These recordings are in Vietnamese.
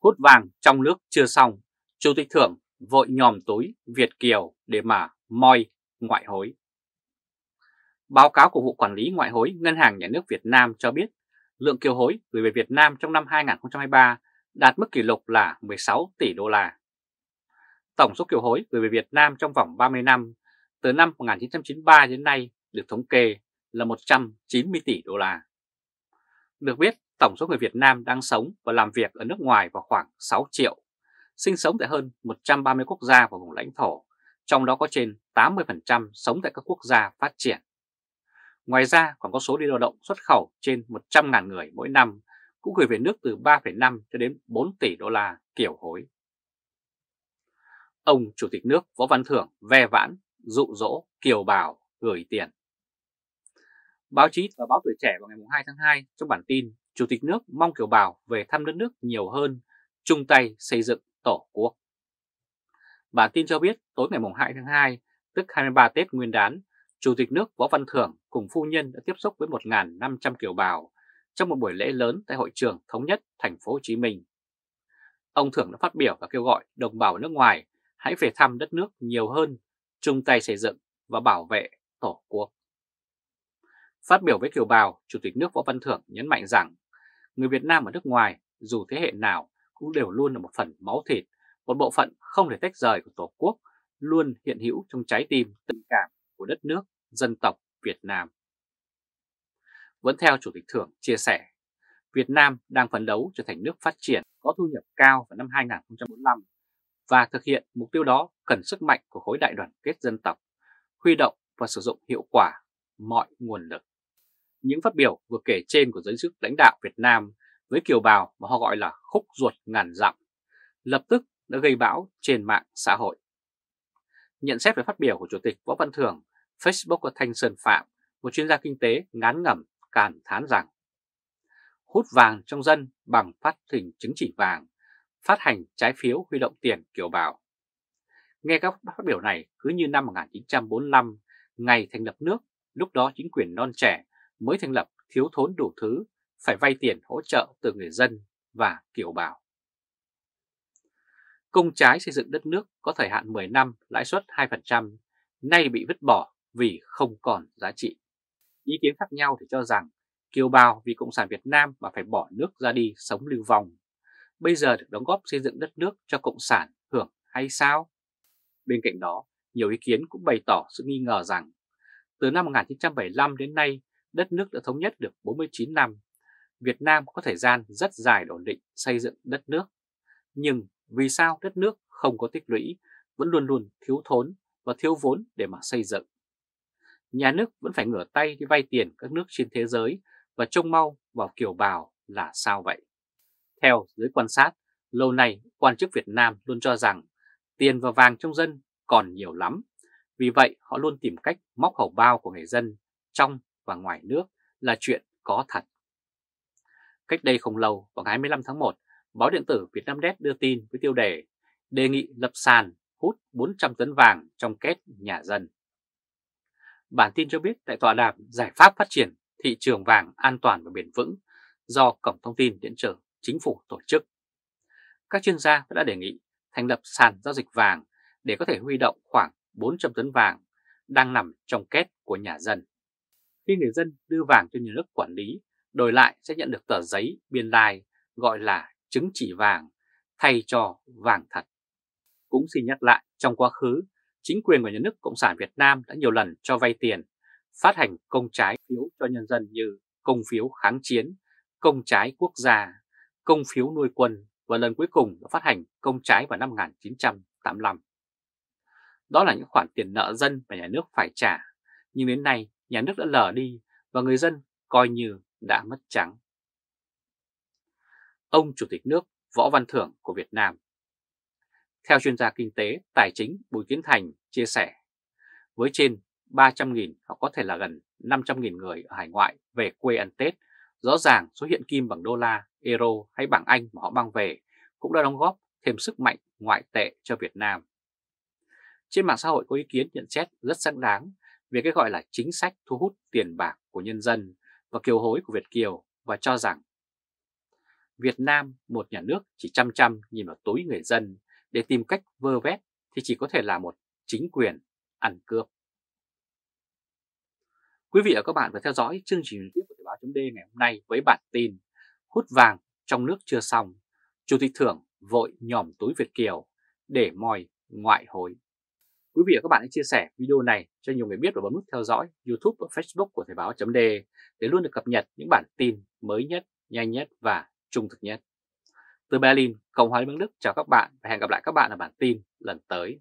Hút vàng trong nước chưa xong, Chủ tịch thưởng vội nhòm túi Việt Kiều để mà moi ngoại hối. Báo cáo của vụ quản lý ngoại hối Ngân hàng Nhà nước Việt Nam cho biết lượng kiều hối gửi về Việt Nam trong năm 2023 đạt mức kỷ lục là 16 tỷ đô la. Tổng số kiều hối gửi về Việt Nam trong vòng 30 năm từ năm 1993 đến nay được thống kê là 190 tỷ đô la. Được biết, tổng số người Việt Nam đang sống và làm việc ở nước ngoài vào khoảng 6 triệu, sinh sống tại hơn 130 quốc gia và vùng lãnh thổ, trong đó có trên 80% sống tại các quốc gia phát triển. Ngoài ra còn có số đi lao động xuất khẩu trên 100.000 người mỗi năm cũng gửi về nước từ 3,5 cho đến 4 tỷ đô la kiểu hối. Ông Chủ tịch nước Võ Văn Thưởng ve vãn, dụ dỗ Kiều Bào gửi tiền. Báo chí và báo tuổi trẻ vào ngày 2 tháng 2 trong bản tin Chủ tịch nước mong Kiều Bào về thăm đất nước nhiều hơn, chung tay xây dựng Tổ quốc. Bản tin cho biết tối ngày 2 tháng 2, tức 23 Tết Nguyên đán, Chủ tịch nước Võ Văn Thưởng cùng phu nhân đã tiếp xúc với 1.500 kiều bào trong một buổi lễ lớn tại hội trường thống nhất thành phố Hồ Chí Minh. Ông Thưởng đã phát biểu và kêu gọi đồng bào nước ngoài hãy về thăm đất nước nhiều hơn, chung tay xây dựng và bảo vệ Tổ quốc. Phát biểu với kiều bào, Chủ tịch nước Võ Văn Thưởng nhấn mạnh rằng người Việt Nam ở nước ngoài dù thế hệ nào cũng đều luôn là một phần máu thịt, một bộ phận không thể tách rời của Tổ quốc, luôn hiện hữu trong trái tim tình cảm của đất nước, dân tộc Việt Nam. Vẫn theo Chủ tịch Thưởng chia sẻ, Việt Nam đang phấn đấu trở thành nước phát triển có thu nhập cao vào năm 2045 và thực hiện mục tiêu đó cần sức mạnh của khối đại đoàn kết dân tộc, huy động và sử dụng hiệu quả mọi nguồn lực. Những phát biểu vừa kể trên của giới chức lãnh đạo Việt Nam với kiều bào mà họ gọi là khúc ruột ngàn dặm, lập tức đã gây bão trên mạng xã hội. Nhận xét về phát biểu của Chủ tịch Võ Văn Thưởng, Facebook của Thanh Sơn Phạm, một chuyên gia kinh tế ngán ngẩm càn thán rằng hút vàng trong dân bằng phát hình chứng chỉ vàng, phát hành trái phiếu huy động tiền kiểu bào. Nghe các phát biểu này cứ như năm 1945, ngày thành lập nước, lúc đó chính quyền non trẻ mới thành lập thiếu thốn đủ thứ, phải vay tiền hỗ trợ từ người dân và kiểu bào. Công trái xây dựng đất nước có thời hạn 10 năm lãi suất 2%, nay bị vứt bỏ vì không còn giá trị. Ý kiến khác nhau thì cho rằng kiều bào vì Cộng sản Việt Nam mà phải bỏ nước ra đi sống lưu vong. Bây giờ được đóng góp xây dựng đất nước cho Cộng sản hưởng hay sao? Bên cạnh đó, nhiều ý kiến cũng bày tỏ sự nghi ngờ rằng từ năm 1975 đến nay, đất nước đã thống nhất được 49 năm. Việt Nam có thời gian rất dài ổn định xây dựng đất nước. Nhưng vì sao đất nước không có tích lũy, vẫn luôn luôn thiếu thốn và thiếu vốn để mà xây dựng? Nhà nước vẫn phải ngửa tay đi vay tiền các nước trên thế giới và trông mau vào kiểu bào là sao vậy? Theo giới quan sát, lâu nay quan chức Việt Nam luôn cho rằng tiền và vàng trong dân còn nhiều lắm. Vì vậy họ luôn tìm cách móc hầu bao của người dân trong và ngoài nước là chuyện có thật. Cách đây không lâu, vào ngày 25 tháng 1, báo điện tử Vietnamnet đưa tin với tiêu đề đề nghị lập sàn hút 400 tấn vàng trong kết nhà dân. Bản tin cho biết tại tọa đàm giải pháp phát triển thị trường vàng an toàn và bền vững do Cổng Thông tin Điện tử Chính phủ tổ chức. Các chuyên gia đã đề nghị thành lập sàn giao dịch vàng để có thể huy động khoảng 400 tấn vàng đang nằm trong kết của nhà dân. Khi người dân đưa vàng cho nhà nước quản lý, đổi lại sẽ nhận được tờ giấy biên lai gọi là chứng chỉ vàng thay cho vàng thật. Cũng xin nhắc lại, trong quá khứ, chính quyền của nhà nước Cộng sản Việt Nam đã nhiều lần cho vay tiền, phát hành công trái phiếu cho nhân dân như công phiếu kháng chiến, công trái quốc gia, công phiếu nuôi quân và lần cuối cùng đã phát hành công trái vào năm 1985. Đó là những khoản tiền nợ dân mà nhà nước phải trả, nhưng đến nay nhà nước đã lờ đi và người dân coi như đã mất trắng. Ông Chủ tịch nước Võ Văn Thưởng của Việt Nam Theo chuyên gia kinh tế, tài chính Bùi Kiến Thành chia sẻ, với trên 300.000 hoặc có thể là gần 500.000 người ở hải ngoại về quê ăn Tết, rõ ràng số hiện kim bằng đô la, euro hay bảng Anh mà họ mang về cũng đã đóng góp thêm sức mạnh ngoại tệ cho Việt Nam. Trên mạng xã hội có ý kiến nhận xét rất xác đáng về cái gọi là chính sách thu hút tiền bạc của nhân dân và kiều hối của Việt Kiều và cho rằng Việt Nam, một nhà nước chỉ chăm chăm nhìn vào túi người dân để tìm cách vơ vét thì chỉ có thể là một chính quyền ăn cướp. Quý vị và các bạn vừa theo dõi chương trình tiếp của Thời báo chấm ngày hôm nay với bản tin Hút vàng trong nước chưa xong, Chủ tịch thưởng vội nhòm túi Việt Kiều để moi ngoại hối. Quý vị và các bạn hãy chia sẻ video này cho nhiều người biết và bấm nút theo dõi YouTube và Facebook của Thời báo .d để luôn được cập nhật những bản tin mới nhất, nhanh nhất và trung thực nhất. Từ Berlin, Cộng hòa Liên bang Đức chào các bạn và hẹn gặp lại các bạn ở bản tin lần tới.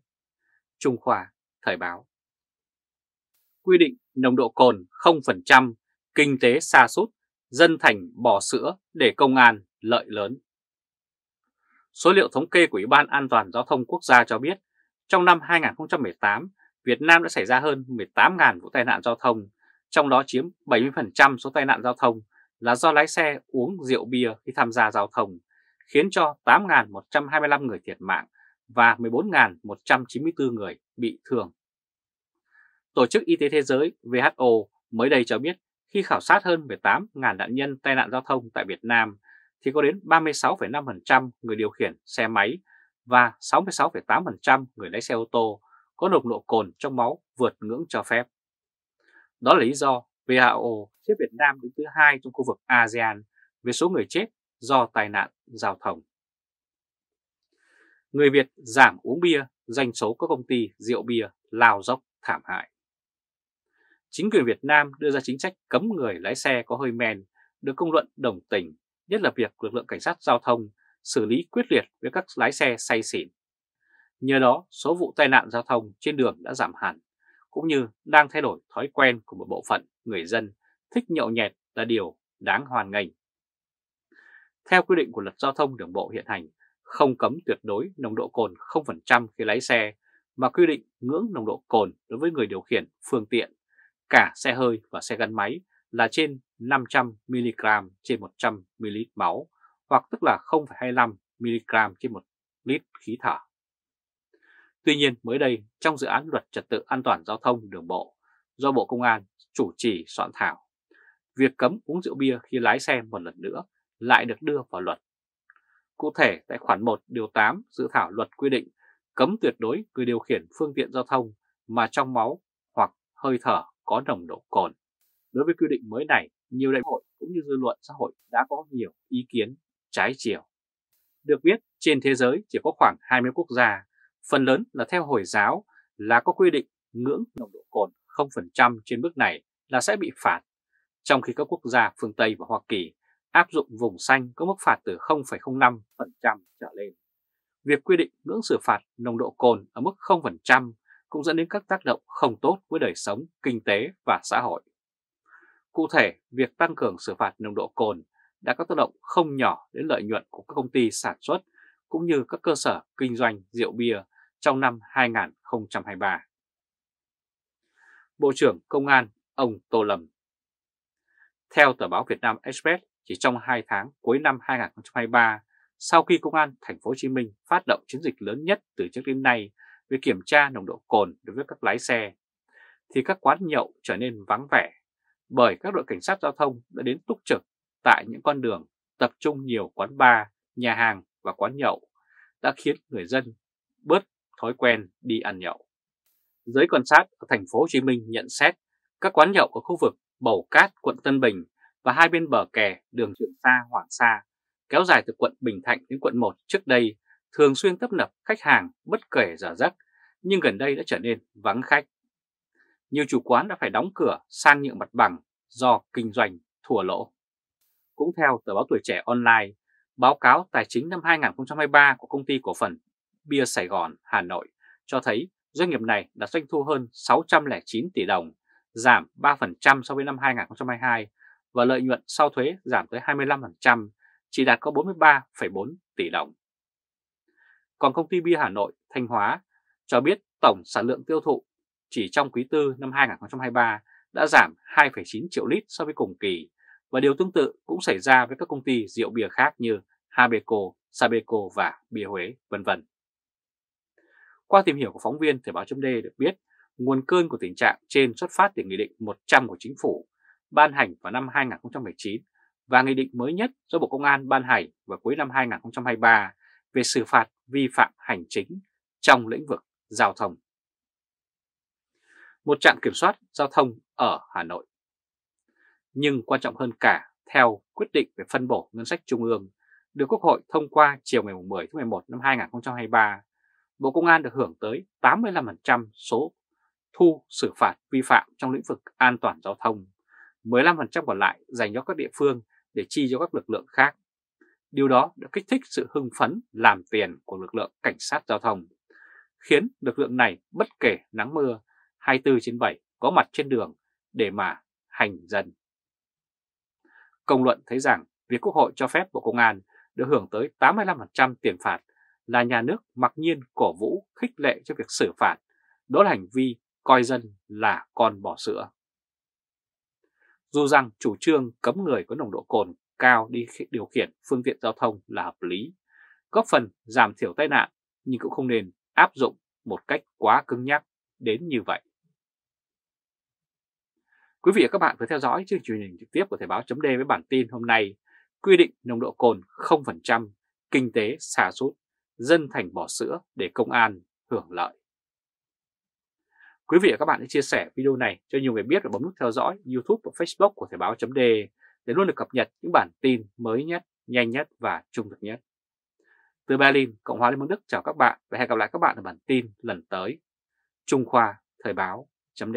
Trung Khoa, Thời báo Quy định nồng độ cồn 0%, kinh tế xa sút dân thành bỏ sữa để công an lợi lớn. Số liệu thống kê của Ủy ban An toàn Giao thông Quốc gia cho biết, trong năm 2018, Việt Nam đã xảy ra hơn 18.000 vụ tai nạn giao thông, trong đó chiếm 70% số tai nạn giao thông là do lái xe uống rượu bia khi tham gia giao thông, khiến cho 8.125 người thiệt mạng và 14.194 người bị thương. Tổ chức Y tế Thế giới WHO mới đây cho biết khi khảo sát hơn 18.000 nạn nhân tai nạn giao thông tại Việt Nam thì có đến 36,5% người điều khiển xe máy và 66,8% người lái xe ô tô có nồng độ cồn trong máu vượt ngưỡng cho phép. Đó là lý do WHO xếp Việt Nam đứng thứ hai trong khu vực ASEAN về số người chết do tai nạn giao thông. Người Việt giảm uống bia, doanh số các công ty rượu bia lao dốc thảm hại. Chính quyền Việt Nam đưa ra chính sách cấm người lái xe có hơi men được công luận đồng tình, nhất là việc lực lượng cảnh sát giao thông xử lý quyết liệt với các lái xe say xỉn. Nhờ đó, số vụ tai nạn giao thông trên đường đã giảm hẳn, cũng như đang thay đổi thói quen của một bộ phận người dân thích nhậu nhẹt là điều đáng hoan nghênh. Theo quy định của luật giao thông đường bộ hiện hành, không cấm tuyệt đối nồng độ cồn 0% khi lái xe, mà quy định ngưỡng nồng độ cồn đối với người điều khiển phương tiện, cả xe hơi và xe gắn máy là trên 500mg trên 100ml máu, hoặc tức là 0,25mg trên 1 lít khí thở. Tuy nhiên mới đây trong dự án luật trật tự an toàn giao thông đường bộ do Bộ Công an chủ trì soạn thảo, việc cấm uống rượu bia khi lái xe một lần nữa lại được đưa vào luật. Cụ thể tại khoản 1 điều 8 dự thảo luật quy định cấm tuyệt đối người điều khiển phương tiện giao thông mà trong máu hoặc hơi thở có nồng độ cồn. Đối với quy định mới này, nhiều đại hội cũng như dư luận xã hội đã có nhiều ý kiến trái chiều. Được biết, trên thế giới chỉ có khoảng 20 quốc gia, phần lớn là theo Hồi giáo, là có quy định ngưỡng nồng độ cồn 0% trên mức này là sẽ bị phạt, trong khi các quốc gia phương Tây và Hoa Kỳ áp dụng vùng xanh có mức phạt từ 0,05% trở lên. Việc quy định ngưỡng xử phạt nồng độ cồn ở mức 0% cũng dẫn đến các tác động không tốt với đời sống, kinh tế và xã hội. Cụ thể, việc tăng cường xử phạt nồng độ cồn đã có tác động không nhỏ đến lợi nhuận của các công ty sản xuất cũng như các cơ sở kinh doanh rượu bia trong năm 2023. Bộ trưởng Công an ông Tô Lâm Theo tờ báo Việt Nam Express, chỉ trong 2 tháng cuối năm 2023, sau khi Công an thành phố Hồ Chí Minh phát động chiến dịch lớn nhất từ trước đến nay về kiểm tra nồng độ cồn đối với các lái xe, thì các quán nhậu trở nên vắng vẻ bởi các đội cảnh sát giao thông đã đến túc trực tại những con đường tập trung nhiều quán bar, nhà hàng và quán nhậu đã khiến người dân bớt thói quen đi ăn nhậu. Giới quan sát ở thành phố Hồ Chí Minh nhận xét các quán nhậu ở khu vực Bầu Cát, quận Tân Bình và hai bên bờ kè đường Trường Sa, Hoàng Sa kéo dài từ quận Bình Thạnh đến quận 1 trước đây thường xuyên tấp nập khách hàng bất kể giờ giấc nhưng gần đây đã trở nên vắng khách. Nhiều chủ quán đã phải đóng cửa sang nhượng mặt bằng do kinh doanh thua lỗ. Cũng theo tờ báo Tuổi Trẻ Online, báo cáo tài chính năm 2023 của công ty cổ phần Bia Sài Gòn, Hà Nội cho thấy doanh nghiệp này đã doanh thu hơn 609 tỷ đồng, giảm 3% so với năm 2022 và lợi nhuận sau thuế giảm tới 25%, chỉ đạt có 43,4 tỷ đồng. Còn công ty Bia Hà Nội, Thanh Hóa cho biết tổng sản lượng tiêu thụ chỉ trong quý tư năm 2023 đã giảm 2,9 triệu lít so với cùng kỳ và điều tương tự cũng xảy ra với các công ty rượu bia khác như Habeco, Sabeco và Bia Huế, vân vân. Qua tìm hiểu của phóng viên Thời báo chấm được biết, nguồn cơn của tình trạng trên xuất phát từ Nghị định 100 của Chính phủ ban hành vào năm 2019 và nghị định mới nhất do Bộ Công an ban hành vào cuối năm 2023 về xử phạt vi phạm hành chính trong lĩnh vực giao thông. Một trạm kiểm soát giao thông ở Hà Nội. Nhưng quan trọng hơn cả, theo quyết định về phân bổ ngân sách trung ương được Quốc hội thông qua chiều ngày 10 tháng 11 năm 2023, Bộ Công an được hưởng tới 85% số thu xử phạt vi phạm trong lĩnh vực an toàn giao thông, 15% còn lại dành cho các địa phương để chi cho các lực lượng khác. Điều đó đã kích thích sự hưng phấn làm tiền của lực lượng cảnh sát giao thông, khiến lực lượng này bất kể nắng mưa 24 trên 7 có mặt trên đường để mà hành dân. Công luận thấy rằng việc Quốc hội cho phép Bộ Công an được hưởng tới 85% tiền phạt là nhà nước mặc nhiên cổ vũ khích lệ cho việc xử phạt, đó là hành vi coi dân là con bò sữa. Dù rằng chủ trương cấm người có nồng độ cồn cao đi điều khiển phương tiện giao thông là hợp lý, góp phần giảm thiểu tai nạn nhưng cũng không nên áp dụng một cách quá cứng nhắc đến như vậy. Quý vị và các bạn vừa theo dõi chương trình trực tiếp của Thời báo chấm với bản tin hôm nay quy định nồng độ cồn 0%, kinh tế xà sút, dân thành bỏ sữa để công an hưởng lợi. Quý vị và các bạn hãy chia sẻ video này cho nhiều người biết và bấm nút theo dõi YouTube và Facebook của Thời báo chấm để luôn được cập nhật những bản tin mới nhất, nhanh nhất và trung thực nhất. Từ Berlin, Cộng hòa Liên bang Đức chào các bạn và hẹn gặp lại các bạn ở bản tin lần tới. Trung Khoa Thời báo chấm